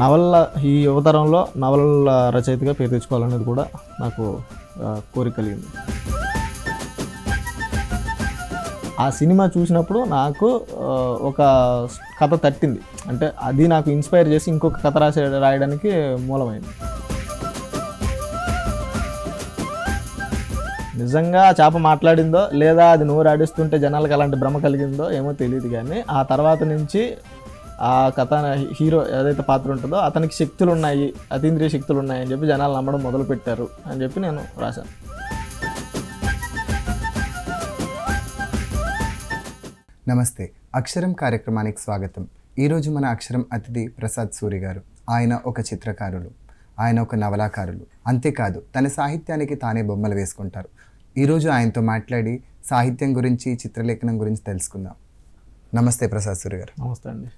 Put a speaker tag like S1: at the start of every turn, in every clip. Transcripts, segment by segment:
S1: నవల ఈ యువతరంలో నవల రచయితగా పేరు తెచ్చుకోవాలనేది కూడా నాకు కోరిక కలిగింది. ఆ సినిమా చూసినప్పుడు నాకు ఒక కథ తట్టింది. అంటే అది నాకు ఇన్స్పైర్ చేసి ఇంకొక కథ రాసే రాయడానికి మూలమైంది. నిజంగా చేప మాట్లాడిందో లేదా అది నోరు ఆడిస్తుంటే జనాలకు అలాంటి భ్రమ కలిగిందో ఏమో తెలియదు కానీ ఆ తర్వాత నుంచి ఆ కథ హీరో ఏదైతే పాత్ర ఉంటుందో అతనికి శక్తులు ఉన్నాయి అతీంద్రియ శక్తులు ఉన్నాయి అని చెప్పి జనాలు నమ్మడం మొదలు పెట్టారు అని చెప్పి నేను రాశాను.
S2: నమస్తే అక్షరం కార్యక్రమానికి స్వాగతం. ఈరోజు మన అక్షరం అతిథి ప్రసాద్ సూరి గారు. ఆయన ఒక చిత్రకారులు. ఆయన ఒక నవలాకారులు. అంతేకాదు తన సాహిత్యానికి తానే బొమ్మలు వేసుకుంటారు. ఈరోజు ఆయనతో మాట్లాడి సాహిత్యం గురించి చిత్రలేఖనం గురించి తెలుసుకుందాం. నమస్తే ప్రసాద్ సూరి గారు.
S1: నమస్తే అండి.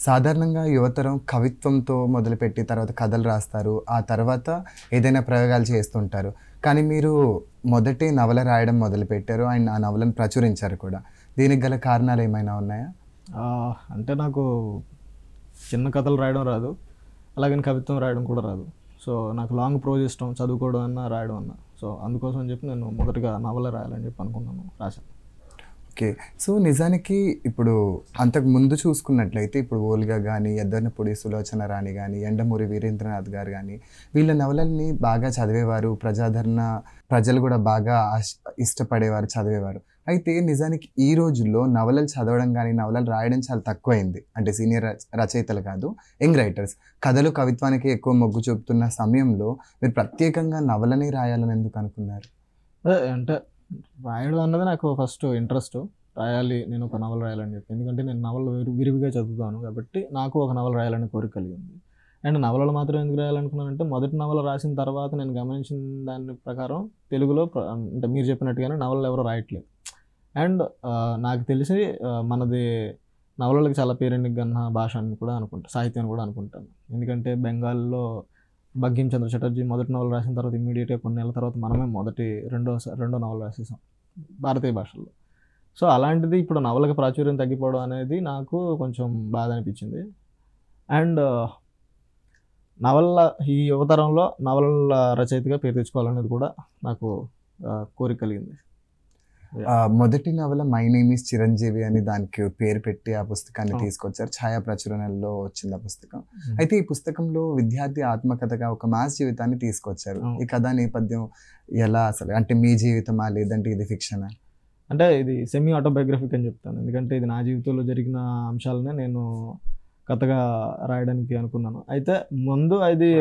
S2: సాధారణంగా యువతరం కవిత్వంతో మొదలుపెట్టి తర్వాత కథలు రాస్తారు. ఆ తర్వాత ఏదైనా ప్రయోగాలు చేస్తుంటారు. కానీ మీరు మొదటి నవల రాయడం మొదలుపెట్టారు. అండ్ ఆ నవలను ప్రచురించారు కూడా. దీనికి గల కారణాలు ఏమైనా ఉన్నాయా?
S1: అంటే నాకు చిన్న కథలు రాయడం రాదు. అలాగని కవిత్వం రాయడం కూడా రాదు. సో నాకు లాంగ్ ప్రోజ్ ఇష్టం చదువుకోవడం అన్నా రాయడం అన్నా. సో అందుకోసం చెప్పి నేను మొదటగా నవల రాయాలని చెప్పి అనుకున్నాను రాశాను.
S2: ఓకే. సో నిజానికి ఇప్పుడు అంతకు ముందు చూసుకున్నట్లయితే ఇప్పుడు ఓల్గా కానీ ఎద్దర్నపూడి సులోచన రాణి కానీ ఎండమూరి వీరేంద్రనాథ్ గారు కానీ వీళ్ళ నవలల్ని బాగా చదివేవారు ప్రజాదరణ ప్రజలు కూడా బాగా ఇష్టపడేవారు చదివేవారు. అయితే నిజానికి ఈ రోజుల్లో నవలలు చదవడం కానీ నవలలు రాయడం చాలా తక్కువైంది. అంటే సీనియర్ రచ- రచయితలు కాదు యంగ్ రైటర్స్. కథలు కవిత్వానికి ఎక్కువ మొగ్గు చూపుతున్న సమయంలో మీరు ప్రత్యేకంగా నవలని రాయాలని ఎందుకు అనుకున్నారు?
S1: అంటే రాయడం అన్నది నాకు ఫస్ట్ ఇంట్రెస్ట్ రాయాలి నేను ఒక నవల రాయాలని చెప్పి. ఎందుకంటే నేను నవల విరివిగా చదువుతాను కాబట్టి నాకు ఒక నవల రాయాలని కోరిక కలిగింది. అండ్ నవలలు మాత్రం ఎందుకు రాయాలనుకున్నానంటే మొదటి నవల రాసిన తర్వాత నేను గమనించిన దాని ప్రకారం తెలుగులో అంటే మీరు చెప్పినట్టుగానే నవలలు ఎవరు రాయట్లేదు. అండ్ నాకు తెలిసి మనది నవలలకు చాలా పేరెన్నికన్న భాష అని కూడా అనుకుంటా సాహిత్యం కూడా అనుకుంటాను. ఎందుకంటే బెంగాల్లో బంకిం చంద్ర చటర్జీ మొదటి నవల రాసిన తర్వాత ఇమ్మీడియట్గా కొన్ని నెలల తర్వాత మనమే మొదటి రెండో రెండో నవల రాసేసాం భారతీయ భాషల్లో. సో అలాంటిది ఇప్పుడు నవలకు ప్రాచుర్యం తగ్గిపోవడం అనేది నాకు కొంచెం బాధ అనిపించింది. అండ్ నవల ఈ యువతరంలో నవల రచయితగా పేరు తెచ్చుకోవాలనేది కూడా నాకు కోరిక కలిగింది.
S2: మొదటి నవల మై నేమ్ ఈస్ చిరంజీవి అని దానికి పేరు పెట్టి ఆ పుస్తకాన్ని
S1: అవును.
S2: తీసుకొచ్చారు. ఛాయా ప్రచురణలో వచ్చింది ఆ పుస్తకం. అయితే ఈ పుస్తకంలో విద్యార్థి ఆత్మకథగా ఒక మాస్ జీవితాన్ని తీసుకొచ్చారు.
S1: అవును.
S2: ఈ కథా నేపథ్యం ఎలా అసలు? అంటే మీ జీవితమా లేదంటే ఇది ఫిక్షనా?
S1: అంటే ఇది సెమీ ఆటోబయోగ్రఫిక్ అని చెప్తాను. ఎందుకంటే ఇది నా జీవితంలో జరిగిన అంశాలనే నేను కథగా రాయడానికి అనుకున్నాను. అయితే ముందు అది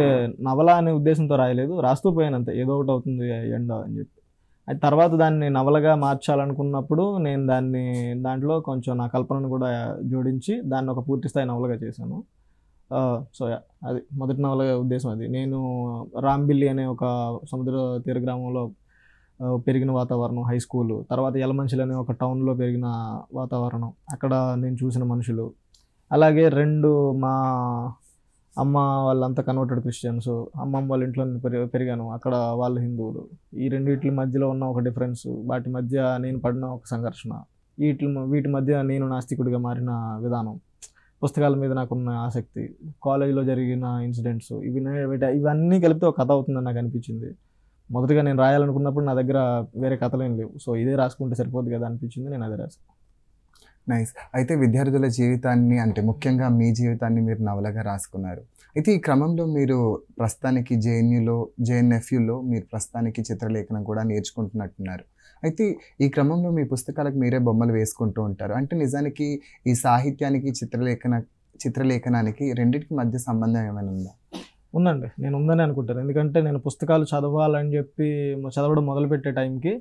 S1: నవల అనే ఉద్దేశంతో రాయలేదు. రాస్తూ పోయాను అంతే. ఏదో ఒకటి అవుతుంది ఎండ అని చెప్పి. అది తర్వాత దాన్ని నవలగా మార్చాలనుకున్నప్పుడు నేను దాన్ని దాంట్లో కొంచెం నా కల్పనను కూడా జోడించి దాన్ని ఒక పూర్తి స్థాయి నవలగా చేశాను. సో అది మొదటి నవల ఉద్దేశం అది. నేను రాంబిల్లి అనే ఒక సముద్ర తీర గ్రామంలో పెరిగిన వాతావరణం హై స్కూల్ తర్వాత యలమంచిలి అనే ఒక టౌన్లో పెరిగిన వాతావరణం. అక్కడ నేను చూసిన మనుషులు. అలాగే రెండు మా అమ్మ వాళ్ళంతా కన్వర్టెడ్ క్రిస్టియన్స్ అమ్మమ్మ వాళ్ళ ఇంట్లో పెరి- పెరిగాను. అక్కడ వాళ్ళు హిందువులు. ఈ రెండిటి మధ్యలో ఉన్న ఒక డిఫరెన్స్ వాటి మధ్య నేను పడిన ఒక సంఘర్షణ. వీటి వీటి మధ్య నేను నాస్తికుడిగా మారిన విధానం. పుస్తకాల మీద నాకున్న ఆసక్తి. కాలేజీలో జరిగిన ఇన్సిడెంట్స్ ఇవి ఇవన్నీ కలిపితే ఒక కథ అవుతుందని నాకు అనిపించింది. మొదటగా నేను రాయాలనుకున్నప్పుడు నా దగ్గర వేరే కథలు ఏం లేవు. సో ఇదే రాసుకుంటే సరిపోద్ది కదా అనిపించింది. నేను అదే రాశాను
S2: నైస్ అయితే విద్యార్థుల జీవితాన్ని అంటే ముఖ్యంగా మీ జీవితాన్ని మీరు నవలగా రాసుకున్నారు. అయితే ఈ క్రమంలో మీరు ప్రస్తుతానికి జేఎన్యూలో జేఎన్ఎఫ్యూలో మీరు ప్రస్తుతానికి చిత్రలేఖనం కూడా నేర్చుకుంటున్నట్టున్నారు. అయితే ఈ క్రమంలో మీ పుస్తకాలకు మీరే బొమ్మలు వేసుకుంటూ ఉంటారు. అంటే నిజానికి ఈ సాహిత్యానికి చిత్రలేఖన చిత్రలేఖనానికి రెండింటికి మధ్య సంబంధం ఏమైనా ఉందా?
S1: ఉందండి. నేను ఉందని అనుకుంటాను. ఎందుకంటే నేను పుస్తకాలు చదవాలని చెప్పి చదవడం మొదలుపెట్టే టైంకి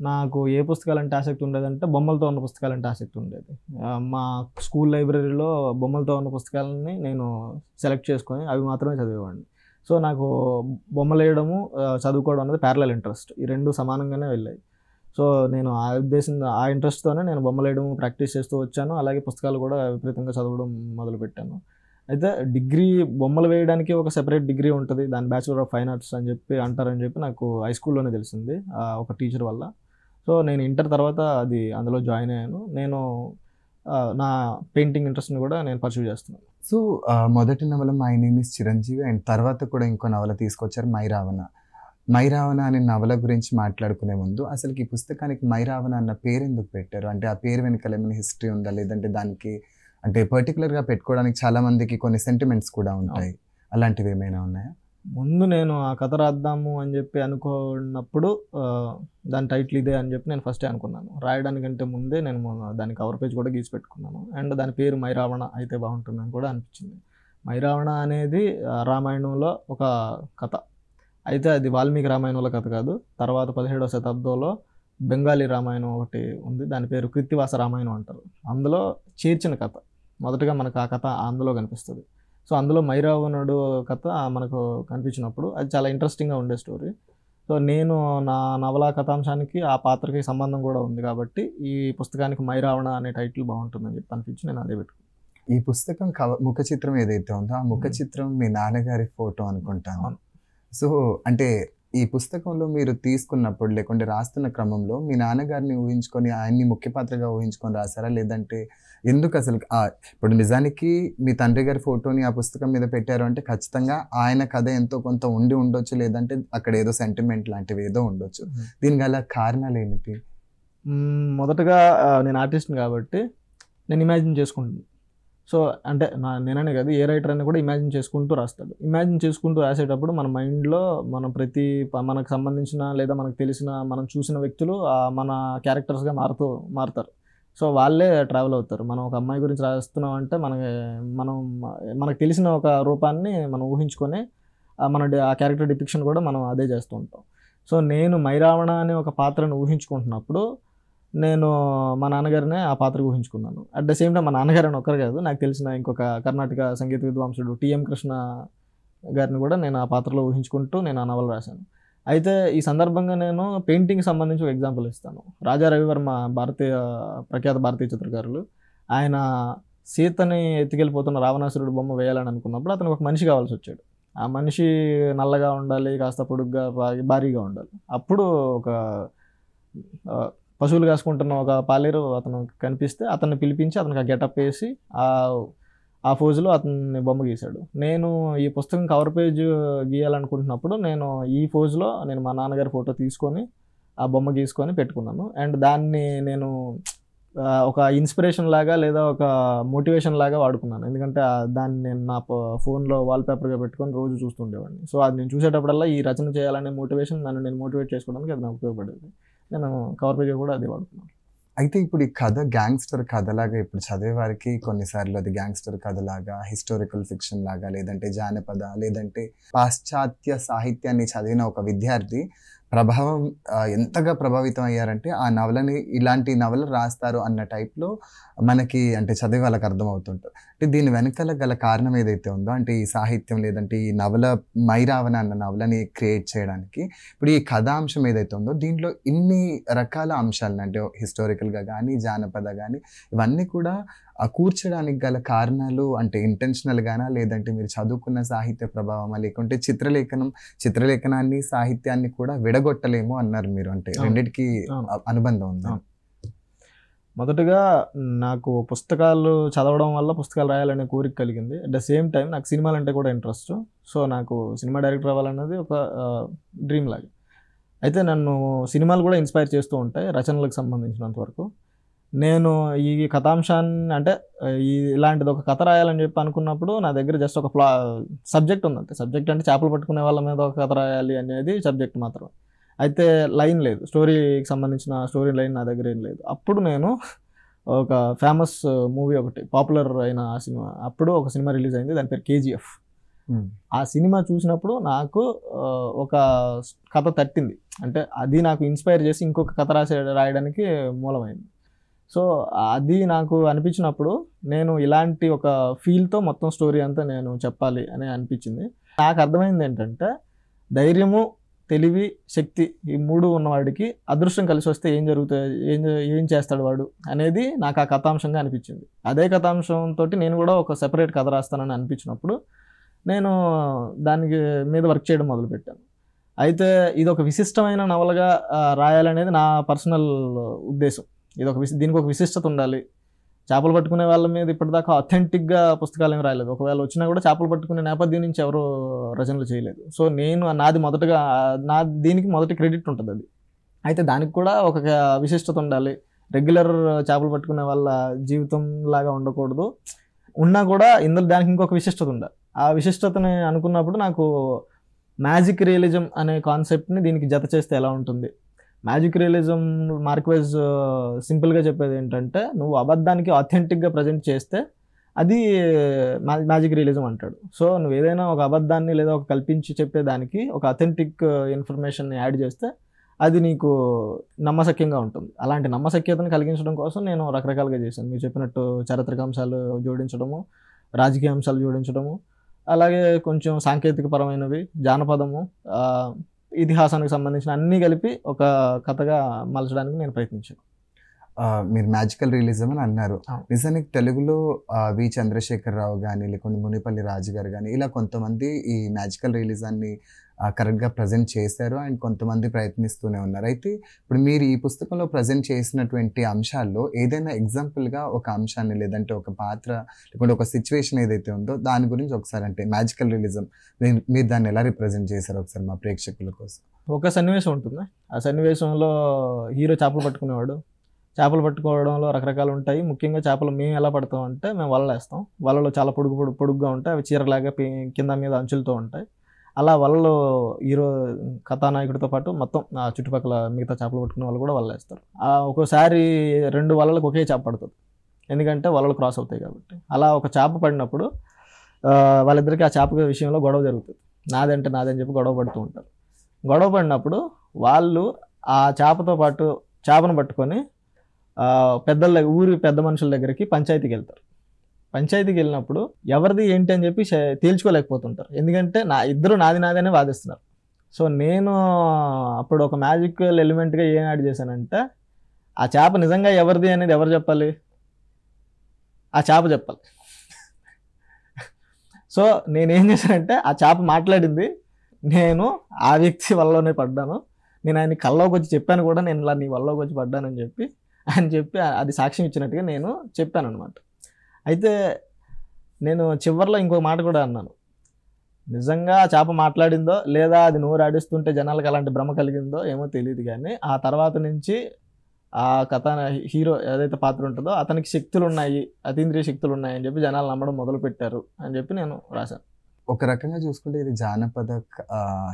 S1: నాకు ఏ పుస్తకాలంటే ఆసక్తి ఉండేదంటే బొమ్మలతో ఉన్న పుస్తకాలంటే ఆసక్తి ఉండేది. మా స్కూల్ లైబ్రరీలో బొమ్మలతో ఉన్న పుస్తకాలని నేను సెలెక్ట్ చేసుకొని అవి మాత్రమే చదివేవాడిని. సో నాకు బొమ్మలు వేయడము చదువుకోవడం అనేది ప్యారలల్ ఇంట్రెస్ట్ ఈ రెండు సమానంగానే వెళ్ళాయి. సో నేను ఆ ఉద్దేశం ఆ ఇంట్రెస్ట్తోనే నేను బొమ్మలు వేయడం ప్రాక్టీస్ చేస్తూ వచ్చాను. అలాగే పుస్తకాలు కూడా విపరీతంగా చదవడం మొదలుపెట్టాను అయితే డిగ్రీ బొమ్మలు వేయడానికి ఒక సెపరేట్ డిగ్రీ ఉంటుంది. దాని బ్యాచులర్ ఆఫ్ ఫైన్ ఆర్ట్స్ అని చెప్పి అంటారని చెప్పి నాకు హై స్కూల్లోనే తెలిసింది. ఒక టీచర్ వల్ల. సో నేను ఇంటర్ తర్వాత అది అందులో జాయిన్ అయ్యాను. నేను నా పెయింటింగ్ ఇంట్రెస్ట్ని కూడా నేను పర్సూ చేస్తున్నాను.
S2: సో మొదటి నవల my name is Chiranjeevi and తర్వాత కూడా ఇంకో నవల తీసుకొచ్చారు మై రావణ మై రావణ అనే నవల గురించి మాట్లాడుకునే ముందు అసలు ఈ పుస్తకానికి మై రావణ అన్న పేరు ఎందుకు పెట్టారు? అంటే ఆ పేరు వెనకాల ఏమైనా హిస్టరీ ఉందా? లేదంటే దానికి అంటే పర్టికులర్గా పెట్టుకోవడానికి చాలా మందికి కొన్ని సెంటిమెంట్స్ కూడా ఉంటాయి. అలాంటివి ఏమైనా ఉన్నాయా?
S1: ముందు నేను ఆ కథ రాద్దాము అని చెప్పి అనుకున్నప్పుడు దాని టైటిల్ ఇదే అని చెప్పి నేను ఫస్టే అనుకున్నాను. రాయడానికంటే ముందే నేను దాని కవర్ పేజ్ కూడా గీసి పెట్టుకున్నాను. అండ్ దాని పేరు మైరావణ అయితే బాగుంటుందని కూడా అనిపించింది. మైరావణ అనేది రామాయణంలో ఒక కథ. అయితే అది వాల్మీకి రామాయణంలో కథ కాదు. తర్వాత పదిహేడవ శతాబ్దంలో బెంగాలీ రామాయణం ఒకటి ఉంది. దాని పేరు కృత్తివాస రామాయణం అంటారు. అందులో చేర్చిన కథ. మొదటగా మనకు ఆ కథ అందులో కనిపిస్తుంది. సో అందులో మైరావణుడు కథ మనకు కనిపించినప్పుడు అది చాలా ఇంట్రెస్టింగ్గా ఉండే స్టోరీ సో నేను నా నవలా కథాంశానికి ఆ పాత్రకి సంబంధం కూడా ఉంది కాబట్టి ఈ పుస్తకానికి మైరావణ అనే టైటిల్ బాగుంటుందని చెప్పి అనిపించి నేను అదే పెట్టుకున్నాను
S2: ఈ పుస్తకం కవ ముఖ చిత్రం ఏదైతే ఉందో ఆ ముఖ. చిత్రం మీ నాన్నగారి ఫోటో అనుకుంటాను. సో అంటే ఈ పుస్తకంలో మీరు తీసుకున్నప్పుడు లేకుంటే రాస్తున్న క్రమంలో మీ నాన్నగారిని ఊహించుకొని ఆయన్ని ముఖ్య పాత్రగా ఊహించుకొని రాసారా లేదంటే ఎందుకు అసలు ఇప్పుడు నిజానికి మీ తండ్రి గారి ఫోటోని ఆ పుస్తకం మీద పెట్టారు అంటే ఖచ్చితంగా ఆయన కథ ఎంతో కొంత ఉండి ఉండొచ్చు లేదంటే అక్కడ ఏదో సెంటిమెంట్ లాంటివి ఏదో ఉండొచ్చు. దీనికి గల కారణాలు ఏమిటి?
S1: మొదటగా నేను ఆర్టిస్ట్ని కాబట్టి నేను ఇమాజిన్ చేసుకుంటాను సో అంటే నా నేననే కాదు ఏ రైటర్ అని కూడా ఇమాజిన్ చేసుకుంటూ రాస్తాడు. ఇమాజిన్ చేసుకుంటూ రాసేటప్పుడు మన మైండ్లో మనం ప్రతి మనకు సంబంధించిన లేదా మనకు తెలిసిన మనం చూసిన వ్యక్తులు మన క్యారెక్టర్స్గా మారుతూ మారుతారు. సో వాళ్ళే ట్రావెల్ అవుతారు. మనం ఒక అమ్మాయి గురించి రాస్తున్నాం అంటే మనకి మనం మనకు తెలిసిన ఒక రూపాన్ని మనం ఊహించుకొని మన ఆ క్యారెక్టర్ డిపిక్షన్ కూడా మనం అదే చేస్తూ ఉంటాం. సో నేను మైరావణ అనే ఒక పాత్రను ఊహించుకుంటున్నప్పుడు నేను మా నాన్నగారినే ఆ పాత్ర ఊహించుకున్నాను. అట్ ద సేమ్ టైం మా నాన్నగారు అని ఒక్కరు కాదు నాకు తెలిసిన ఇంకొక కర్ణాటక సంగీత విద్వాంసుడు టిఎం కృష్ణ గారిని కూడా నేను ఆ పాత్రలో ఊహించుకుంటూ నేను ఆ నవల రాశాను. అయితే ఈ సందర్భంగా నేను పెయింటింగ్ సంబంధించి ఒక ఎగ్జాంపుల్ ఇస్తాను. రాజా రవివర్మ భారతీయ ప్రఖ్యాత భారతీయ చిత్రకారులు. ఆయన సీతని ఎత్తుకెళ్ళిపోతున్న రావణాసురుడు బొమ్మ వేయాలని అనుకున్నప్పుడు అతనికి ఒక మనిషి కావాల్సి వచ్చాడు. ఆ మనిషి నల్లగా ఉండాలి కాస్త పొడుగ్గా భారీగా ఉండాలి. అప్పుడు ఒక పశువులు కాసుకుంటున్న ఒక పాలేరు అతను కనిపిస్తే అతన్ని పిలిపించి అతనికి ఆ గెటప్ వేసి ఆ ఆ ఫోజులో అతన్ని బొమ్మ గీశాడు. నేను ఈ పుస్తకం కవర్ పేజ్ గీయాలనుకుంటున్నప్పుడు నేను ఈ ఫోజులో నేను మా నాన్నగారి ఫోటో తీసుకొని ఆ బొమ్మ గీసుకొని పెట్టుకున్నాను. అండ్ దాన్ని నేను ఒక ఇన్స్పిరేషన్ లాగా లేదా ఒక మోటివేషన్ లాగా వాడుకున్నాను. ఎందుకంటే దాన్ని నేను నా ఫోన్లో వాల్పేపర్గా పెట్టుకొని రోజు చూస్తుండేవాడిని సో అది నేను చూసేటప్పుడల్లా ఈ రచన చేయాలనే మోటివేషన్ నన్ను నేను మోటివేట్ చేసుకోవడానికి అది నాకు ఉపయోగపడేది. నేను కవర్ కూడా అది వాడుకున్నాను
S2: అయితే ఇప్పుడు ఈ కథ గ్యాంగ్స్టర్ కథలాగా ఇప్పుడు చదివే వారికి కొన్నిసార్లు అది గ్యాంగ్స్టర్ కథలాగా హిస్టారికల్ ఫిక్షన్ లాగా లేదంటే జానపద లేదంటే పాశ్చాత్య సాహిత్యాన్ని చదివిన ఒక విద్యార్థి ప్రభావం ఎంతగా ప్రభావితం అయ్యారంటే ఆ నవలని ఇలాంటి నవలు రాస్తారు అన్న టైప్లో మనకి అంటే చదివి వాళ్ళకి అర్థమవుతుంటుంది. అంటే దీని వెనకాల గల కారణం ఏదైతే ఉందో అంటే ఈ సాహిత్యం లేదంటే ఈ నవల మైరావణ అన్న నవలని క్రియేట్ చేయడానికి ఇప్పుడు ఈ కథాంశం ఏదైతే ఉందో దీంట్లో ఇన్ని రకాల అంశాలను అంటే హిస్టారికల్గా కానీ జానపద కానీ ఇవన్నీ కూడా ఆ కూర్చడానికి గల కారణాలు అంటే intentional గానా లేదంటే మీరు చదువుకున్న సాహిత్య ప్రభావమా లేకుంటే చిత్రలేఖనం చిత్రలేఖనాన్ని సాహిత్యాన్ని కూడా విడగొట్టలేము అన్నారు మీరు. అంటే. రెండిటికి అనుబంధం ఉంది.
S1: మొదటగా నాకు పుస్తకాలు చదవడం వల్ల పుస్తకాలు రాయాలనే కోరిక కలిగింది. అట్ ద సేమ్ టైం నాకు సినిమాలు అంటే కూడా ఇంట్రెస్ట్ సో నాకు సినిమా డైరెక్టర్ అవ్వాలన్నది ఒక డ్రీమ్ లాగా. అయితే నన్ను సినిమాలు కూడా ఇన్స్పైర్ చేస్తూ ఉంటాయి రచనలకు సంబంధించినంత వరకు. నేను ఈ కథాంశాన్ని అంటే ఈ ఇలాంటిది ఒక కథ రాయాలని చెప్పి అనుకున్నప్పుడు నా దగ్గర జస్ట్ ఒక ప్లా సబ్జెక్ట్ ఉంది అంతే సబ్జెక్ట్ అంటే చేపలు పట్టుకునే వాళ్ళ మీద ఒక కథ రాయాలి అనేది సబ్జెక్ట్ మాత్రం అయితే లైన్ లేదు. స్టోరీకి సంబంధించిన స్టోరీ లైన్ నా దగ్గర ఏం లేదు. అప్పుడు నేను ఒక ఫేమస్ మూవీ ఒకటి పాపులర్ అయిన ఆ సినిమా అప్పుడు ఒక సినిమా రిలీజ్ అయింది. దాని పేరు కేజీఎఫ్
S2: ఉమ్.
S1: ఆ సినిమా చూసినప్పుడు నాకు ఒక కథ తట్టింది. అంటే అది నాకు ఇన్స్పైర్ చేసి ఇంకొక కథ రాసే రాయడానికి మూలమైంది. సో అది నాకు అనిపించినప్పుడు నేను ఇలాంటి ఒక ఫీల్తో మొత్తం స్టోరీ అంతా నేను చెప్పాలి అని అనిపించింది. నాకు అర్థమైంది ఏంటంటే ధైర్యము తెలివి శక్తి ఈ మూడు ఉన్నవాడికి అదృష్టం కలిసి వస్తే ఏం జరుగుతుంది ఏం ఏం చేస్తాడు వాడు అనేది నాకు ఆ కథాంశంగా అనిపించింది. అదే కథాంశంతో నేను కూడా ఒక సెపరేట్ కథ రాస్తానని అనిపించినప్పుడు నేను దానికి మీద వర్క్ చేయడం మొదలుపెట్టాను. అయితే ఇది ఒక విశిష్టమైన నవలగా రాయాలనేది నా పర్సనల్ ఉద్దేశం. ఇది ఒక దీనికి ఒక విశిష్టత ఉండాలి. చేపలు పట్టుకునే వాళ్ళ మీద ఇప్పటిదాకా అథెంటిక్గా పుస్తకాలు ఏమి రాయలేదు. ఒకవేళ వచ్చినా కూడా చేపలు పట్టుకునే నేపథ్యం నుంచి ఎవరు రచనలు చేయలేదు. సో నేను నాది మొదటగా నా దీనికి మొదటి క్రెడిట్ ఉంటుంది అది. అయితే దానికి కూడా ఒక విశిష్టత ఉండాలి. రెగ్యులర్ చేపలు పట్టుకునే వాళ్ళ జీవితం లాగా ఉండకూడదు. ఉన్నా కూడా ఇందులో దానికి ఇంకొక విశిష్టత ఉండాలి. ఆ విశిష్టతని అనుకున్నప్పుడు నాకు మ్యాజిక్ రియలిజం అనే కాన్సెప్ట్ని దీనికి జత చేస్తే ఎలా ఉంటుంది? మ్యాజిక్ రియలిజం మార్క్వైజ్ సింపుల్గా చెప్పేది ఏంటంటే నువ్వు అబద్ధానికి అథెంటిక్గా ప్రజెంట్ చేస్తే అది మ్యాజిక్ రియలిజం అంటాడు. సో నువ్వు ఏదైనా ఒక అబద్ధాన్ని లేదా ఒక కల్పించి చెప్పేదానికి ఒక అథెంటిక్ ఇన్ఫర్మేషన్ యాడ్ చేస్తే అది నీకు నమ్మశక్యంగా ఉంటుంది. అలాంటి నమ్మశక్యతను కలిగించడం కోసం నేను రకరకాలుగా చేశాను. మీరు చెప్పినట్టు చారిత్రక అంశాలు జోడించడము రాజకీయ అంశాలు జోడించడము అలాగే కొంచెం సాంకేతిక పరమైనవి జానపదము ఇతిహాసానికి సంబంధించిన అన్నీ కలిపి ఒక కథగా మలచడానికి నేను ప్రయత్నించాను
S2: మీరు మ్యాజికల్ రియలిజం అని అన్నారు. నిజానికి తెలుగులో వి చంద్రశేఖరరావు కానీ లేకుంటే మునిపల్లి రాజు గారు కానీ ఇలా కొంతమంది ఈ మ్యాజికల్ రియలిజాన్ని కరెక్ట్గా ప్రజెంట్ చేశారు అండ్ కొంతమంది ప్రయత్నిస్తూనే ఉన్నారు. అయితే ఇప్పుడు మీరు ఈ పుస్తకంలో ప్రజెంట్ చేసినటువంటి అంశాల్లో ఏదైనా ఎగ్జాంపుల్గా ఒక అంశాన్ని లేదంటే ఒక పాత్ర లేకుంటే ఒక సిచ్యువేషన్ ఏదైతే ఉందో దాని గురించి ఒకసారి అంటే మ్యాజికల్ రియలిజం మీరు మీరు దాన్ని ఎలా రిప్రజెంట్ చేశారు ఒకసారి మా ప్రేక్షకుల కోసం?
S1: ఒక సన్నివేశం ఉంటుంది? ఆ సన్నివేశంలో హీరో చేపలు పట్టుకునేవాడు. చేపలు పట్టుకోవడంలో రకరకాలు ఉంటాయి. ముఖ్యంగా చేపలు మేము ఎలా పడతాం అంటే మేము వలలేస్తాం. వేస్తాం వలలో చాలా పొడుగు పొడుగు పొడుగ్గా ఉంటాయి. అవి చీరలాగా కింద మీద అంచులతో ఉంటాయి. అలా వలలు హీరో కథానాయకుడితో పాటు మొత్తం ఆ చుట్టుపక్కల మిగతా చేపలు పట్టుకునే వాళ్ళు కూడా వలలు వేస్తారు. ఒక్కోసారి రెండు వలలకు ఒకే చేప పడుతుంది. ఎందుకంటే వలలు క్రాస్ అవుతాయి కాబట్టి. అలా ఒక చేప పడినప్పుడు వాళ్ళిద్దరికి ఆ చేప విషయంలో గొడవ జరుగుతుంది. నాదంటే నాదని చెప్పి గొడవ పడుతూ ఉంటారు. గొడవ పడినప్పుడు వాళ్ళు ఆ చేపతో పాటు చేపను పట్టుకొని పెద్దల దగ్గర ఊరి పెద్ద మనుషుల దగ్గరికి పంచాయతీకి వెళ్తారు. పంచాయతీకి వెళ్ళినప్పుడు ఎవరిది ఏంటి అని చెప్పి తేల్చుకోలేకపోతుంటారు. ఎందుకంటే నా ఇద్దరు నాది నాది అనే వాదిస్తున్నారు. సో నేను అప్పుడు ఒక మ్యాజికల్ ఎలిమెంట్గా ఏం యాడ్ చేశానంటే ఆ చేప నిజంగా ఎవరిది అనేది ఎవరు చెప్పాలి? ఆ చేప చెప్పాలి. సో నేనేం చేశానంటే ఆ చేప మాట్లాడింది. నేను ఆ వ్యక్తి వల్లనే పడ్డాను. నేను ఆయన కల్లోకి వచ్చి చెప్పాను కూడా నేను ఇలా నీ వల్లలోకి వచ్చి పడ్డానని చెప్పి అని చెప్పి అది సాక్ష్యం ఇచ్చినట్టుగా నేను చెప్పాను అనమాట అయితే నేను చివరిలో ఇంకో మాట కూడా అన్నాను నిజంగా చేప మాట్లాడిందో లేదా అది నోరు ఆడిస్తుంటే జనాలకు అలాంటి భ్రమ కలిగిందో ఏమో తెలియదు కానీ ఆ తర్వాత నుంచి ఆ కథ హీరో ఏదైతే పాత్ర ఉంటుందో అతనికి శక్తులు ఉన్నాయి అతీంద్రియ శక్తులు ఉన్నాయి అని చెప్పి జనాలు నమ్మడం మొదలు పెట్టారు అని చెప్పి నేను రాశాను
S2: ఒక రకంగా చూసుకుంటే ఇది జానపద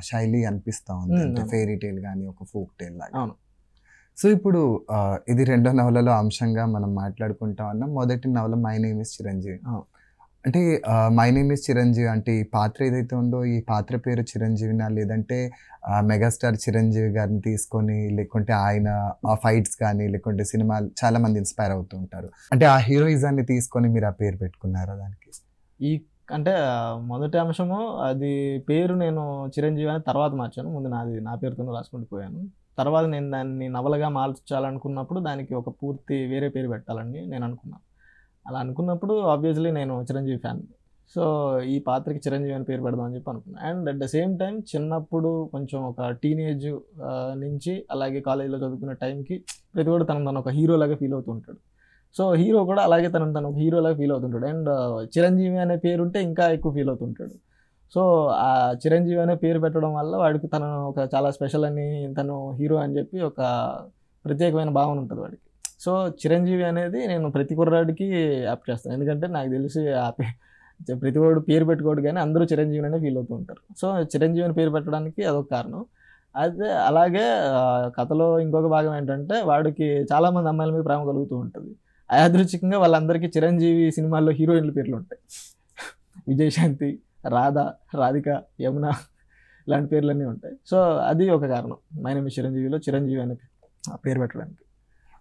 S2: శైలి అనిపిస్తా ఉంది. ఫెయిరీ టేల్ కానీ ఒక ఫోక్ టేల్ లాగా
S1: అవును.
S2: సో ఇప్పుడు ఇది రెండో నవలలో అంశంగా మనం మాట్లాడుకుంటా ఉన్నాం మొదటి నవల మై నేమ్ ఇస్ చిరంజీవి. అంటే మై నేమ్ ఇస్ చిరంజీవి అంటే ఈ పాత్ర ఏదైతే ఉందో ఈ పాత్ర పేరు చిరంజీవినా లేదంటే మెగాస్టార్ చిరంజీవి గారిని తీసుకొని లేకుంటే ఆయన ఆ ఫైట్స్ కానీ లేకుంటే సినిమాలు చాలా మంది ఇన్స్పైర్ అవుతూ ఉంటారు. అంటే ఆ హీరోయిజాన్ని తీసుకొని మీరు ఆ పేరు పెట్టుకున్నారా దానికి?
S1: ఈ అంటే మొదటి అంశము అది పేరు నేను చిరంజీవి అని తర్వాత మార్చాను. ముందు నాది నా పేరుతో రాసుకుంటూ పోయాను. తర్వాత నేను దాన్ని నవలగా మార్చాలనుకున్నప్పుడు దానికి ఒక పూర్తి వేరే పేరు పెట్టాలని నేను అనుకున్నాను అలా అనుకున్నప్పుడు ఆబ్వియస్లీ నేను చిరంజీవి ఫ్యాన్ సో ఈ పాత్రకి చిరంజీవి అని పేరు పెడదామని చెప్పి అనుకున్నాను and at the same time చిన్నప్పుడు కొంచెం ఒక టీనేజ్ నుంచి అలాగే కాలేజీలో చదువుకునే టైంకి ప్రతి ఒక్కడు తను తను ఒక హీరోలాగా ఫీల్ అవుతుంటాడు సో హీరో కూడా అలాగే తను తను ఒక హీరోలాగా ఫీల్ అవుతుంటాడు అండ్ చిరంజీవి అనే పేరుంటే ఇంకా ఎక్కువ ఫీల్ అవుతుంటాడు సో ఆ చిరంజీవి అనే పేరు పెట్టడం వల్ల వాడికి తను ఒక చాలా స్పెషల్ అని తను హీరో అని చెప్పి ఒక ప్రత్యేకమైన భావన ఉంటుంది వాడికి. సో చిరంజీవి అనేది నేను ప్రతి కుర్రాడికి యాప్ చేస్తాను. ఎందుకంటే నాకు తెలిసి ఆ పే- ప్రతి వాడు పేరు పెట్టుకోడు కానీ అందరూ చిరంజీవి అనే ఫీల్ అవుతూ ఉంటారు. సో చిరంజీవి అని పేరు పెట్టడానికి అదొక కారణం. అయితే అలాగే కథలో ఇంకొక భాగం ఏంటంటే వాడికి చాలామంది అమ్మాయిల మీద ప్రేమ కలుగుతూ ఉంటుంది. యాదృచ్ఛికంగా వాళ్ళందరికీ చిరంజీవి సినిమాల్లో హీరోయిన్ల పేర్లు ఉంటాయి. విజయశాంతి రాధ రాధిక యమున ఇలాంటి పేర్లన్నీ ఉంటాయి. సో అది ఒక కారణం. మై నేమ్ చిరంజీవిలో చిరంజీవి అనే పేరు పెట్టడానికి.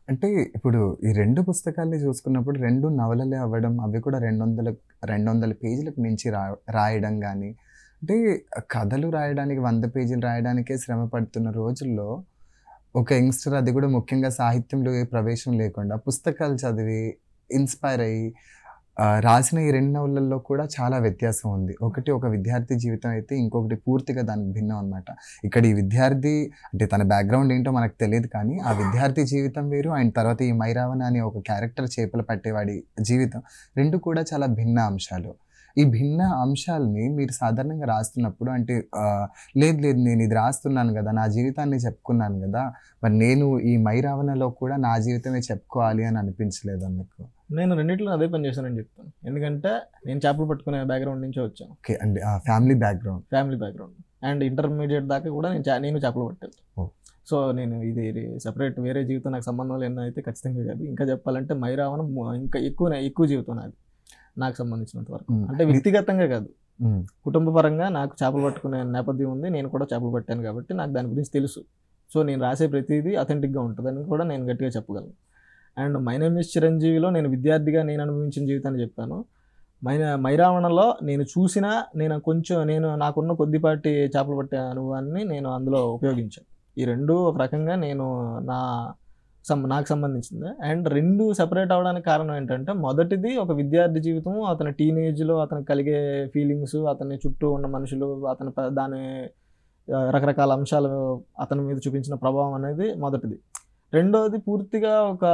S2: అంటే ఇప్పుడు ఈ రెండు పుస్తకాల్ని చూసుకున్నప్పుడు రెండు నవలలే అవ్వడం అవి కూడా రెండు వందల రెండు వందల పేజీలకు మించి రా రాయడం కానీ అంటే కథలు రాయడానికి వంద పేజీలు రాయడానికే శ్రమ పడుతున్న రోజుల్లో ఒక యంగ్స్టర్ అది కూడా ముఖ్యంగా సాహిత్యంలో ఏ ప్రవేశం లేకుండా పుస్తకాలు చదివి ఇన్స్పైర్ అయ్యి రాసిన ఈ రెండు నవలల్లో కూడా చాలా వ్యత్యాసం ఉంది. ఒకటి ఒక విద్యార్థి జీవితం అయితే ఇంకొకటి పూర్తిగా దానికి భిన్నం అనమాట ఇక్కడ ఈ విద్యార్థి అంటే తన బ్యాక్గ్రౌండ్ ఏంటో మనకు తెలియదు కానీ ఆ విద్యార్థి జీవితం వేరు అండ్ తర్వాత ఈ మైరావణ అనే ఒక క్యారెక్టర్ చేపలు పట్టేవాడి జీవితం రెండు కూడా చాలా భిన్న అంశాలు. ఈ భిన్న అంశాలని మీరు సాధారణంగా రాస్తున్నప్పుడు అంటే లేదు లేదు నేను ఇది రాస్తున్నాను కదా నా జీవితాన్ని చెప్పుకున్నాను కదా మరి నేను ఈ మైరావణలో కూడా నా జీవితమే చెప్పుకోవాలి అని అనిపించలేదు మీకు?
S1: నేను రెండిట్లో అదే పని చేశానని చెప్తాను. ఎందుకంటే నేను చేపలు పట్టుకునే బ్యాక్గ్రౌండ్ నుంచే వచ్చాను
S2: ఓకే అండి ఆ family background
S1: family background and intermediate దాకా కూడా నేను నేను చేపలు పట్టాను. సో నేను ఇది సపరేట్ వేరే జీవితం నాకు సంబంధం లేని అయితే ఖచ్చితంగా కాదు. ఇంకా చెప్పాలంటే మైరావనం ము- ఇంకా ఎక్కువ ఎక్కువ జీవితం నాది. నాకు సంబంధించినంత వరకు. అంటే వ్యక్తిగతంగా కాదు. కుటుంబ పరంగా నాకు చేపలు పట్టుకునే నేపథ్యం ఉంది. నేను కూడా చేపలు పట్టాను కాబట్టి నాకు దాని గురించి తెలుసు. సో నేను రాసే ప్రతిదీ అథెంటిక్గా ఉంటుందని కూడా నేను గట్టిగా చెప్పగలను. అండ్ మై నేమ్ ఇస్ చిరంజీవిలో నేను విద్యార్థిగా నేను అనుభవించిన జీవితాన్ని చెప్పాను మైన మైరావణలో నేను చూసిన నేను కొంచెం నేను నాకున్న కొద్దిపాటి చేపలు పట్టే అనుభవాన్ని నేను అందులో ఉపయోగించాను. ఈ రెండు ఒక రకంగా నేను నా నాకు సంబంధించింది. అండ్ రెండు సెపరేట్ అవ్వడానికి కారణం ఏంటంటే మొదటిది ఒక విద్యార్థి జీవితం అతని టీనేజ్లో అతనికి కలిగే ఫీలింగ్స్ అతని చుట్టూ ఉన్న మనుషులు అతని దాని రకరకాల అంశాలు అతని మీద చూపించిన ప్రభావం అనేది మొదటిది. రెండోది పూర్తిగా ఒక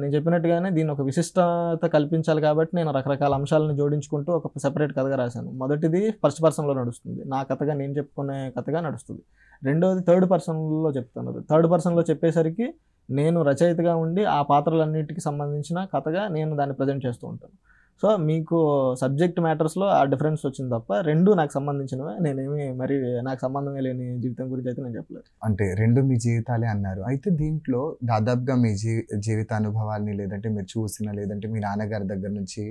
S1: నేను చెప్పినట్టుగానే దీని ఒక విశిష్టత కల్పించాలి కాబట్టి నేను రకరకాల అంశాలను జోడించుకుంటూ ఒక సెపరేట్ కథగా రాశాను. మొదటిది ఫస్ట్ పర్సన్లో నడుస్తుంది. నా కథగా నేను చెప్పుకునే కథగా నడుస్తుంది. రెండోది థర్డ్ పర్సన్లో చెప్తున్నారు థర్డ్ పర్సన్లో చెప్పేసరికి నేను రచయితగా ఉండి ఆ పాత్రలన్నిటికి సంబంధించిన కథగా నేను దాన్ని ప్రజెంట్ చేస్తూ ఉంటాను. సో మీకు సబ్జెక్ట్ మ్యాటర్స్లో ఆ డిఫరెన్స్ వచ్చింది తప్ప రెండు నాకు సంబంధించినవే. నేనేమి మరి నాకు సంబంధమే లేని జీవితం గురించి అయితే నేను చెప్పలేదు.
S2: అంటే రెండు మీ జీవితాలే అన్నారు. అయితే దీంట్లో దాదాపుగా మీ జీ జీవిత అనుభవాల్ని లేదంటే మీరు చూసిన లేదంటే మీ నాన్నగారి దగ్గర నుంచి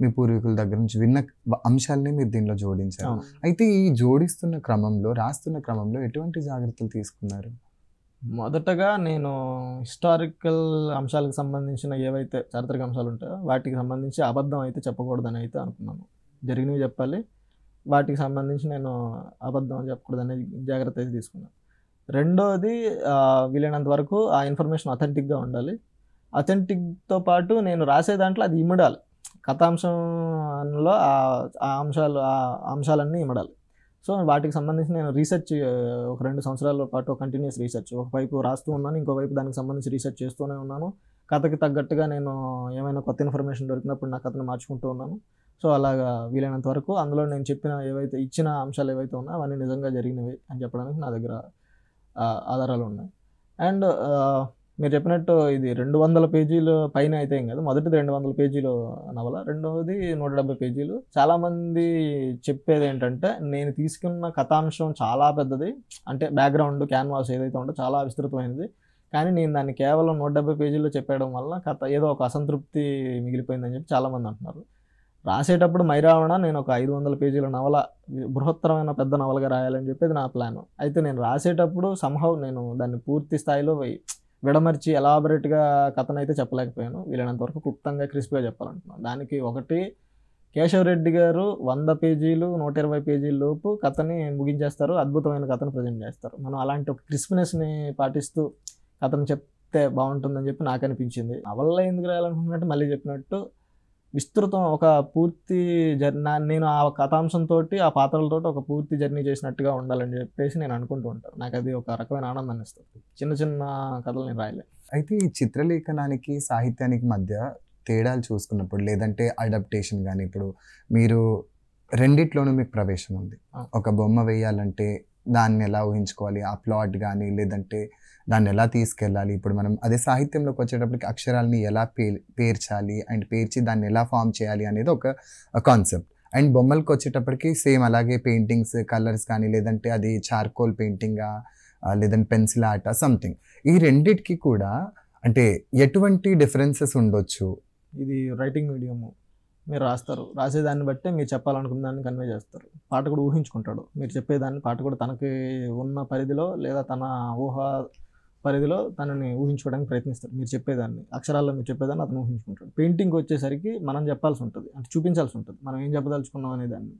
S2: మీ పూర్వీకుల దగ్గర నుంచి విన్న అంశాలని మీరు దీనిలో జోడించారు. అయితే ఈ జోడిస్తున్న క్రమంలో రాస్తున్న క్రమంలో ఎటువంటి జాగ్రత్తలు తీసుకున్నారు?
S1: మొదటగా నేను హిస్టారికల్ అంశాలకు సంబంధించిన ఏవైతే చారిత్రక అంశాలు ఉంటాయో వాటికి సంబంధించి అబద్ధం అయితే చెప్పకూడదని అయితే అనుకున్నాను. జరిగినవి చెప్పాలి. వాటికి సంబంధించి నేను అబద్ధం చెప్పకూడదని జాగ్రత్త అయితే తీసుకున్నాను. రెండోది వీలైనంత వరకు ఆ ఇన్ఫర్మేషన్ అథెంటిక్గా ఉండాలి. అథెంటిక్తో పాటు నేను రాసే దాంట్లో అది ఇమ్మడాలి కథాంశంలో ఆ- ఆ అంశాలు ఆ అంశాలన్నీ ఇమ్మడాలి సో వాటికి సంబంధించి నేను రీసెర్చ్ ఒక రెండు సంవత్సరాల పాటు కంటిన్యూస్ రీసెర్చ్ ఒకవైపు రాస్తూ ఉన్నాను ఇంకోవైపు దానికి సంబంధించి రీసెర్చ్ చేస్తూనే ఉన్నాను. కథకి తగ్గట్టుగా నేను ఏమైనా కొత్త ఇన్ఫర్మేషన్ దొరికినప్పుడు నా కథను మార్చుకుంటూ ఉన్నాను. సో అలాగా వీలైనంత వరకు అందులో నేను చెప్పిన ఏవైతే ఇచ్చిన అంశాలు ఏవైతే ఉన్నాయో అవన్నీ నిజంగా జరిగినవి అని చెప్పడానికి నా దగ్గర ఆధారాలు ఉన్నాయి. అండ్ మీరు చెప్పినట్టు ఇది రెండు వందల పేజీలు పైన అయితే ఏం కాదు. మొదటిది రెండు వందల పేజీలు నవల రెండవది నూట డెబ్బై పేజీలు. చాలామంది చెప్పేది ఏంటంటే నేను తీసుకున్న కథాంశం చాలా పెద్దది. అంటే బ్యాక్గ్రౌండ్ క్యాన్వాస్ ఏదైతే ఉందో చాలా విస్తృతమైనది. కానీ నేను దాన్ని కేవలం నూట డెబ్బై పేజీల్లో చెప్పేయడం వల్ల కథ ఏదో ఒక అసంతృప్తి మిగిలిపోయిందని చెప్పి చాలామంది అంటున్నారు. రాసేటప్పుడు మైరావణ నేను ఒక ఐదు వందల పేజీల నవల బృహత్తరమైన పెద్ద నవలగా రాయాలని చెప్పేది నా ప్లాన్. అయితే నేను రాసేటప్పుడు సంహవ్ నేను దాన్ని పూర్తి స్థాయిలో విడమర్చి ఎలాబరేట్గా కథను అయితే చెప్పలేకపోయాను. వీలైనంత వరకు క్లుప్తంగా క్రిస్పీగా చెప్పాలంటున్నాను. దానికి ఒకటి కేశవరెడ్డి గారు వంద పేజీలు నూట ఇరవై పేజీల లోపు కథని ముగించేస్తారు అద్భుతమైన కథను ప్రజెంట్ చేస్తారు. మనం అలాంటి ఒక క్రిస్ప్నెస్ని పాటిస్తూ కథను చెప్తే బాగుంటుందని చెప్పి నాకు అనిపించింది నవల్ల ఎందుకు రాయాలనుకుంటున్నట్టు మళ్ళీ చెప్పినట్టు విస్తృతం ఒక పూర్తి జర్ నేను ఆ కథాంశంతో ఆ పాత్రలతో ఒక పూర్తి జర్నీ చేసినట్టుగా ఉండాలని చెప్పేసి నేను అనుకుంటూ ఉంటాను నాకు అది ఒక రకమైన ఆనందాన్ని ఇస్తుంది. చిన్న చిన్న కథలు నేను రాయలేను
S2: అయితే ఈ చిత్రలేఖనానికి సాహిత్యానికి మధ్య తేడాలు చూసుకున్నప్పుడు లేదంటే అడాప్టేషన్ కానీ ఇప్పుడు మీరు రెండిట్లోనూ మీకు ప్రవేశం ఉంది. ఒక బొమ్మ వేయాలంటే దాన్ని ఎలా ఊహించుకోవాలి? ఆ ప్లాట్ కానీ లేదంటే దాన్ని ఎలా తీసుకెళ్ళాలి? ఇప్పుడు మనం అదే సాహిత్యంలోకి వచ్చేటప్పటికి అక్షరాలని ఎలా పే పేర్చాలి? అండ్ పేర్చి దాన్ని ఎలా ఫామ్ చేయాలి అనేది ఒక కాన్సెప్ట్. అండ్ బొమ్మలకు వచ్చేటప్పటికి సేమ్ అలాగే పెయింటింగ్స్ కలర్స్ కానీ లేదంటే అది చార్కోల్ పెయింటింగా లేదంటే పెన్సిల్ ఆర్ట్ సంథింగ్. ఈ రెండిటికి కూడా అంటే ఎటువంటి డిఫరెన్సెస్ ఉండొచ్చు?
S1: ఇది రైటింగ్ మీడియము మీరు రాస్తారు. రాసేదాన్ని బట్టే మీరు చెప్పాలనుకున్న దాన్ని కన్వే చేస్తారు. పాట కూడా ఊహించుకుంటాడు. మీరు చెప్పేదాన్ని పాట కూడా తనకి ఉన్న పరిధిలో లేదా తన ఊహ పరిధిలో తనని ఊహించుకోవడానికి ప్రయత్నిస్తాడు. మీరు చెప్పేదాన్ని అక్షరాల్లో మీరు చెప్పేదాన్ని అతను ఊహించుకుంటాడు. పెయింటింగ్ వచ్చేసరికి మనం చెప్పాల్సి ఉంటుంది అంటే చూపించాల్సి ఉంటుంది మనం ఏం చెప్పదలుచుకున్నాం అనే దాన్ని.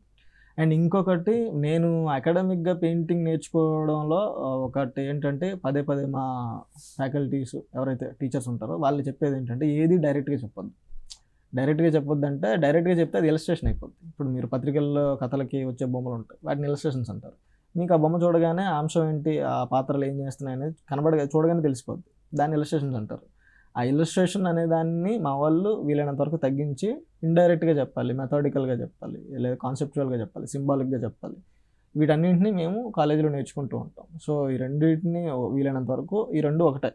S1: అండ్ ఇంకొకటి నేను అకాడమిక్గా పెయింటింగ్ నేర్చుకోవడంలో ఒకటి ఏంటంటే పదే పదే మా ఫ్యాకల్టీస్ ఎవరైతే టీచర్స్ ఉంటారో వాళ్ళు చెప్పేది ఏంటంటే ఏది డైరెక్ట్గా చెప్పొద్దు. డైరెక్ట్గా చెప్పొద్దంటే డైరెక్ట్గా చెప్తే అది ఇలస్ట్రేషన్ అయిపోద్ది. ఇప్పుడు మీరు పత్రికల్లో కథలకి వచ్చే బొమ్మలు ఉంటాయి వాటిని ఇలస్ట్రేషన్స్ అంటారు. మీకు ఆ బొమ్మ చూడగానే ఆ అంశం ఏంటి ఆ పాత్రలు ఏం చేస్తున్నాయి అనేది కనబడగా చూడగానే తెలిసిపోద్ది. దాన్ని ఇలస్ట్రేషన్స్ అంటారు. ఆ ఇలస్ట్రేషన్ అనే దాన్ని మా వాళ్ళు వీలైనంత వరకు తగ్గించి ఇండైరెక్ట్గా చెప్పాలి మెథాడికల్గా చెప్పాలి లేదా కాన్సెప్చువల్గా చెప్పాలి సింబాలిక్గా చెప్పాలి. వీటన్నింటినీ మేము కాలేజీలో నేర్చుకుంటూ ఉంటాం. సో ఈ రెండింటిని వీలైనంత వరకు ఈ రెండు ఒకటే.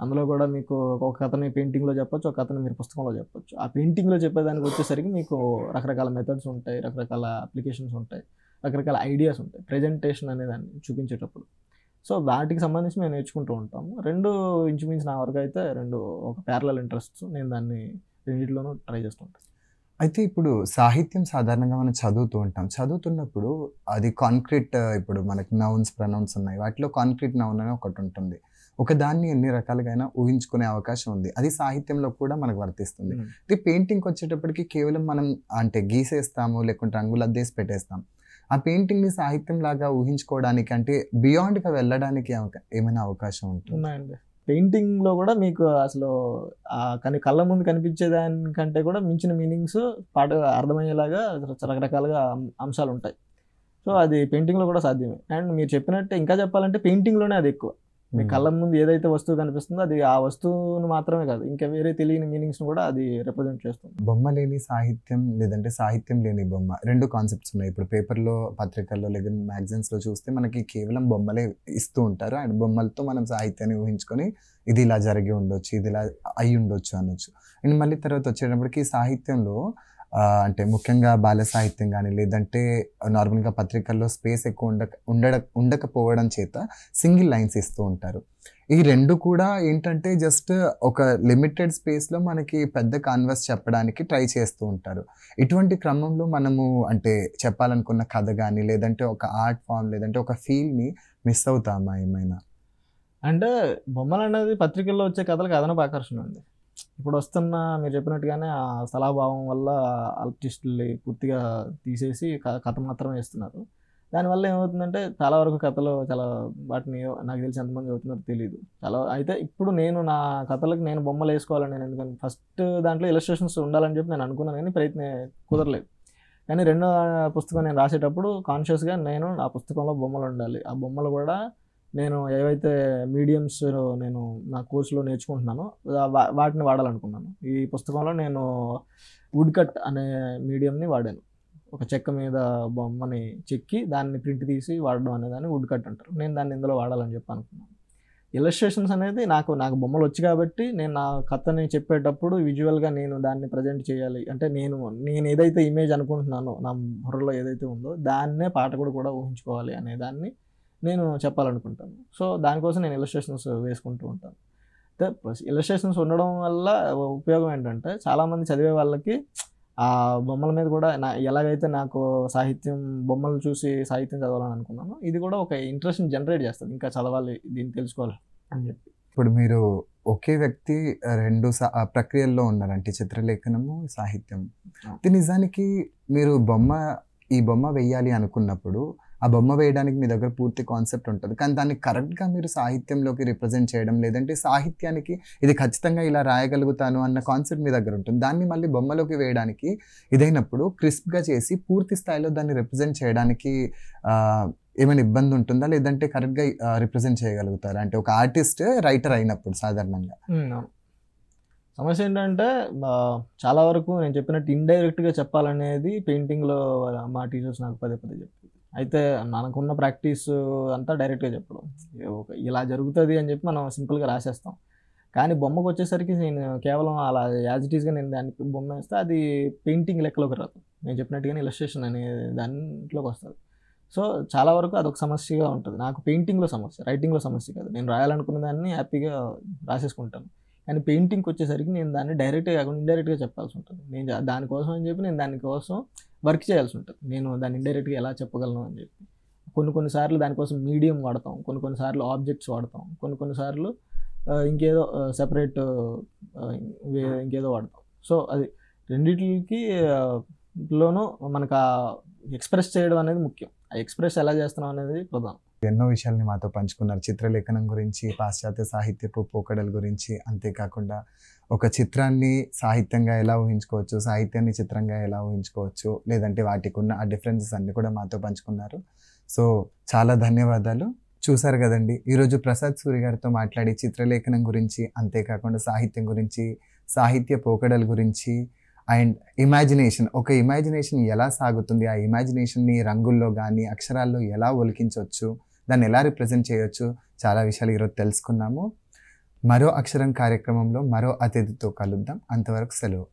S1: అందులో కూడా మీకు ఒక కథని పెయింటింగ్లో చెప్పొచ్చు ఒక కథని మీరు పుస్తకంలో చెప్పొచ్చు. ఆ పెయింటింగ్లో చెప్పేదానికి వచ్చేసరికి మీకు రకరకాల మెథడ్స్ ఉంటాయి రకరకాల అప్లికేషన్స్ ఉంటాయి. రకరకాల ఐడియాస్ ఉంటాయి. ప్రజెంటేషన్ అనే దాన్ని చూపించేటప్పుడు. సో వాటికి సంబంధించి మేము నేర్చుకుంటూ ఉంటాము. రెండు ఇంచుమించు నా వరకు అయితే రెండు ఒక ప్యారలల్ ఇంట్రెస్ట్ నేను దాన్ని రెండింటిలోనూ ట్రై చేస్తుంటాను
S2: అయితే ఇప్పుడు సాహిత్యం సాధారణంగా మనం చదువుతూ ఉంటాం. చదువుతున్నప్పుడు అది కాంక్రీట్ ఇప్పుడు మనకి నౌన్స్ ప్రనౌన్స్ ఉన్నాయి. వాటిలో కాంక్రీట్ నౌన్ అని ఒకటి ఉంటుంది. ఒక దాన్ని ఎన్ని రకాలుగా ఊహించుకునే అవకాశం ఉంది. అది సాహిత్యంలో కూడా మనకు వర్తిస్తుంది. ఇది పెయింటింగ్కి వచ్చేటప్పటికి కేవలం మనం అంటే గీసేస్తాము లేకుంటే రంగులు అద్దేసి పెట్టేస్తాం. ఆ పెయింటింగ్ని సాహిత్యం లాగా ఊహించుకోవడానికి అంటే బియాండ్గా వెళ్ళడానికి ఏమైనా అవకాశం
S1: ఉంటుందండి పెయింటింగ్లో కూడా మీకు అసలు కానీ కళ్ళ ముందు కనిపించే దానికంటే కూడా మించిన మీనింగ్స్ పాట అర్థమయ్యేలాగా రకరకాలుగా అంశాలు ఉంటాయి సో అది పెయింటింగ్లో కూడా సాధ్యమే. అండ్ మీరు చెప్పినట్టే ఇంకా చెప్పాలంటే పెయింటింగ్లోనే అది ఎక్కువ. మీ కళ్ళ ముందు ఏదైతే వస్తువు కనిపిస్తుందో అది ఆ వస్తువును మాత్రమే కాదు ఇంకా వేరే తెలియని మీనింగ్స్ని కూడా అది రిప్రజెంట్ చేస్తుంది.
S2: బొమ్మ లేని సాహిత్యం లేదంటే సాహిత్యం లేని బొమ్మ రెండు కాన్సెప్ట్స్ ఉన్నాయి. ఇప్పుడు పేపర్లో పత్రికల్లో లేదా మ్యాగజైన్స్లో చూస్తే మనకి కేవలం బొమ్మలే ఇస్తూ ఉంటారు. అండ్ బొమ్మలతో మనం సాహిత్యాన్ని ఊహించుకొని ఇది ఇలా జరిగి ఉండొచ్చు ఇది ఇలా అయి ఉండొచ్చు అనొచ్చు. అండ్ మళ్ళీ తర్వాత వచ్చేటప్పటికి సాహిత్యంలో అంటే ముఖ్యంగా బాల సాహిత్యం కానీ లేదంటే నార్మల్గా పత్రికల్లో స్పేస్ ఎక్కువ ఉండక ఉండడ ఉండకపోవడం చేత సింగిల్ లైన్స్ ఇస్తూ ఉంటారు. ఈ రెండు కూడా ఏంటంటే జస్ట్ ఒక లిమిటెడ్ స్పేస్లో మనకి పెద్ద కాన్వర్స్ చెప్పడానికి ట్రై చేస్తూ ఉంటారు. ఇటువంటి క్రమంలో మనము అంటే చెప్పాలనుకున్న కథ కానీ లేదంటే ఒక ఆర్ట్ ఫామ్ లేదంటే ఒక ఫీల్ని మిస్ అవుతామా ఏమైనా?
S1: అంటే బొమ్మలు అనేది పత్రికల్లో వచ్చే కథలకు అదనపు ఆకర్షణ ఉంది ఇప్పుడు వస్తున్న మీరు చెప్పినట్టుగానే ఆ స్థలాభావం వల్ల ఆర్టిస్టులు పూర్తిగా తీసేసి క- కథ మాత్రమే ఇస్తున్నారు దానివల్ల ఏమవుతుందంటే చాలా వరకు కథలు చాలా వాటిని నాకు తెలిసి ఎంతమంది చదువుతున్నారో తెలియదు చాలా అయితే ఇప్పుడు నేను నా కథలకు నేను బొమ్మలు వేసుకోవాలని నేను ఎందుకంటే ఫస్ట్ దాంట్లో ఇలస్ట్రేషన్స్ ఉండాలని చెప్పి నేను అనుకున్నాను కానీ ప్రయత్న కుదరలేదు. కానీ రెండో పుస్తకం నేను రాసేటప్పుడు కాన్షియస్గా నేను ఆ పుస్తకంలో బొమ్మలు ఉండాలి. ఆ బొమ్మలు కూడా నేను ఏవైతే మీడియంస్ నేను నా కోర్సులో నేర్చుకుంటున్నానో వాటిని వాడాలనుకున్నాను. ఈ పుస్తకంలో నేను వుడ్ కట్ అనే మీడియంని వాడాను. ఒక చెక్క మీద బొమ్మని చెక్కి దాన్ని ప్రింట్ తీసి వాడడం అనేదాన్ని వుడ్ కట్ అంటారు. నేను దాన్ని ఇందులో వాడాలని చెప్పి అనుకున్నాను ఇలస్ట్రేషన్స్ అనేది నాకు నాకు బొమ్మలు వచ్చి కాబట్టి నేను నా కథని చెప్పేటప్పుడు విజువల్గా నేను దాన్ని ప్రజెంట్ చేయాలి. అంటే నేను నేను ఏదైతే ఇమేజ్ అనుకుంటున్నానో నా బుర్రలో ఏదైతే ఉందో దాన్నే పాఠకుడు కూడా ఊహించుకోవాలి అనే దాన్ని నేను చెప్పాలనుకుంటాను. సో దానికోసం నేను ఇలస్ట్రేషన్స్ వేసుకుంటూ ఉంటాను. ఇలస్ట్రేషన్స్ ఉండడం వల్ల ఉపయోగం ఏంటంటే చాలామంది చదివే వాళ్ళకి ఆ బొమ్మల మీద కూడా నా ఎలాగైతే నాకు సాహిత్యం బొమ్మలు చూసి సాహిత్యం చదవాలని అనుకున్నాను ఇది కూడా ఒక ఇంట్రెస్ట్ని జనరేట్ చేస్తుంది. ఇంకా చదవాలి దీన్ని తెలుసుకోవాలి అని చెప్పి.
S2: ఇప్పుడు మీరు ఒకే వ్యక్తి రెండు ప్రక్రియల్లో ఉన్నారంటే చిత్రలేఖనము సాహిత్యం. ఇది నిజానికి మీరు బొమ్మ ఈ బొమ్మ వేయాలి అనుకున్నప్పుడు ఆ బొమ్మ వేయడానికి మీ దగ్గర పూర్తి కాన్సెప్ట్ ఉంటుంది. కానీ దాన్ని కరెక్ట్గా మీరు సాహిత్యంలోకి రిప్రజెంట్ చేయడం లేదంటే సాహిత్యానికి ఇది ఖచ్చితంగా ఇలా రాయగలుగుతాను అన్న కాన్సెప్ట్ మీ దగ్గర ఉంటుంది. దాన్ని మళ్ళీ బొమ్మలోకి వేయడానికి ఇదైనప్పుడు క్రిస్ప్గా చేసి పూర్తి స్థాయిలో దాన్ని రిప్రజెంట్ చేయడానికి ఏమైనా ఇబ్బంది ఉంటుందా? లేదంటే కరెక్ట్గా రిప్రజెంట్ చేయగలుగుతారా? అంటే ఒక ఆర్టిస్ట్ రైటర్ అయినప్పుడు సాధారణంగా.
S1: సమస్య ఏంటంటే చాలా వరకు నేను చెప్పినట్టు ఇండైరెక్ట్గా చెప్పాలనేది పెయింటింగ్లో మా టీచర్స్ నాకు పదే పదే చెప్పారు. అయితే మనకున్న ప్రాక్టీస్ అంతా డైరెక్ట్గా చెప్పడం. ఇలా జరుగుతుంది అని చెప్పి మనం సింపుల్గా రాసేస్తాం. కానీ బొమ్మకు వచ్చేసరికి నేను కేవలం అలా యాజ్ ఇట్ ఈస్గా నేను దాన్ని బొమ్మ వేస్తే అది పెయింటింగ్ లెక్కలోకి రాదు. నేను చెప్పినట్టుగానే ఇలస్ట్రేషన్ అనే దాంట్లోకి వస్తుంది. సో చాలా వరకు అదొక సమస్యగా ఉంటుంది. నాకు పెయింటింగ్లో సమస్య రైటింగ్లో సమస్య కాదు. నేను రాయాలనుకున్న దాన్ని హ్యాపీగా రాసేసుకుంటాను. కానీ పెయింటింగ్కి వచ్చేసరికి నేను దాన్ని డైరెక్ట్గా కాకుండా ఇండైరెక్ట్గా చెప్పాల్సి ఉంటుంది. నేను దానికోసం అని చెప్పి నేను దానికోసం వర్క్ చేయాల్సి ఉంటుంది. నేను దాన్ని ఇండైరెక్ట్గా ఎలా చెప్పగలను అని చెప్పి. కొన్ని కొన్నిసార్లు దానికోసం మీడియం వాడతాం. కొన్ని కొన్నిసార్లు ఆబ్జెక్ట్స్ వాడతాం. కొన్ని కొన్నిసార్లు ఇంకేదో సెపరేట్ ఇంకేదో వాడతాం. సో అది రెండిటికి లోనూ మనకు ఎక్స్ప్రెస్ చేయడం అనేది ముఖ్యం. ఆ ఎక్స్ప్రెస్ ఎలా చేస్తున్నాం అనేది ప్రధానం.
S2: ఎన్నో విషయాల్ని మాతో పంచుకున్నారు. చిత్రలేఖనం గురించి పాశ్చాత్య సాహిత్యపు పోకడల గురించి అంతేకాకుండా ఒక చిత్రాన్ని సాహిత్యంగా ఎలా ఊహించుకోవచ్చు సాహిత్యాన్ని చిత్రంగా ఎలా ఊహించుకోవచ్చు లేదంటే వాటికి ఉన్న ఆ డిఫరెన్సెస్ అన్నీ కూడా మాతో పంచుకున్నారు. సో చాలా ధన్యవాదాలు. చూసారు కదండి. ఈరోజు ప్రసాద్ సూరి గారితో మాట్లాడి చిత్రలేఖనం గురించి అంతేకాకుండా సాహిత్యం గురించి సాహిత్య పోకడల గురించి అండ్ ఇమాజినేషన్ ఒక ఇమాజినేషన్ ఎలా సాగుతుంది? ఆ ఇమాజినేషన్ని రంగుల్లో కానీ అక్షరాల్లో ఎలా ఒలికించవచ్చు? దాన్ని ఎలా రిప్రజెంట్ చేయొచ్చు? చాలా విషయాలు ఈరోజు తెలుసుకున్నాము. మరో అక్షరం కార్యక్రమంలో మరో అతిథితో కలుద్దాం. అంతవరకు సెలవు.